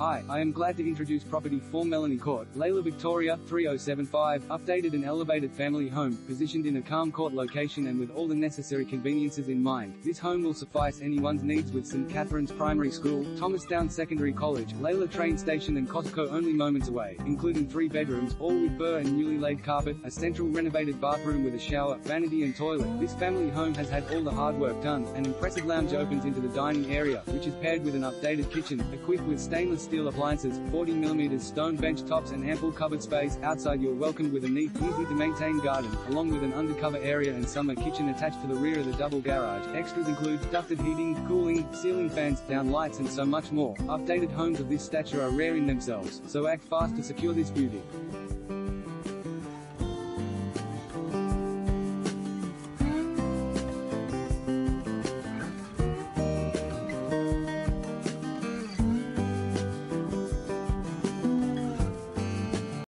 Hi, I am glad to introduce property 4 Melanee Court, Lalor Victoria, 3075, updated and elevated family home, positioned in a calm court location and with all the necessary conveniences in mind. This home will suffice anyone's needs with St. Catherine's Primary School, Thomastown Secondary College, Lalor train station and Costco only moments away, including three bedrooms, all with burr and newly laid carpet, a central renovated bathroom with a shower, vanity and toilet. This family home has had all the hard work done. An impressive lounge opens into the dining area, which is paired with an updated kitchen, equipped with stainless steel appliances, 40mm stone bench tops and ample cupboard space. Outside you're welcomed with a neat, easy to maintain garden, along with an undercover area and summer kitchen attached to the rear of the double garage. Extras include ducted heating, cooling, ceiling fans, down lights and so much more. Updated homes of this stature are rare in themselves, so act fast to secure this beauty.